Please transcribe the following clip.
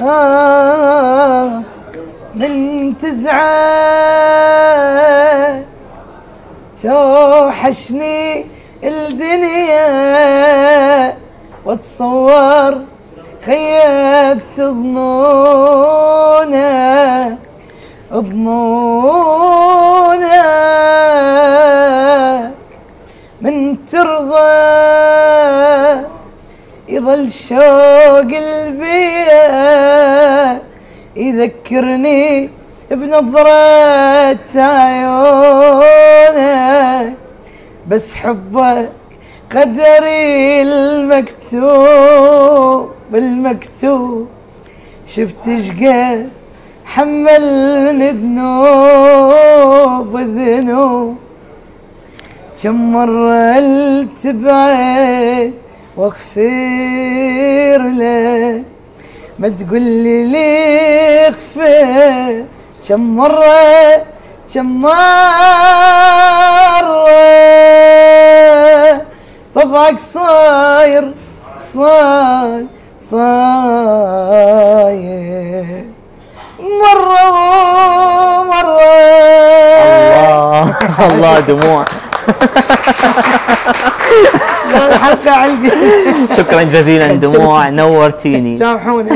آه من تزعل توحشني الدنيا واتصور خيبت ظنونا ظنونا من ترضى يظل شوق البيا يذكرني بنظرة عيونك بس حبك قدري المكتوب المكتوب. شفت شقد حملني ذنوب الذنوب كم مرة التبعد وأغفر لك. ما تقول لي ليه كم مرة كم مرة؟ طبعك صاير صاير صاير. مرة ومرة. الله الله دموع. الحلقة علقة. شكرا جزيلا دموع نورتيني. سامحوني.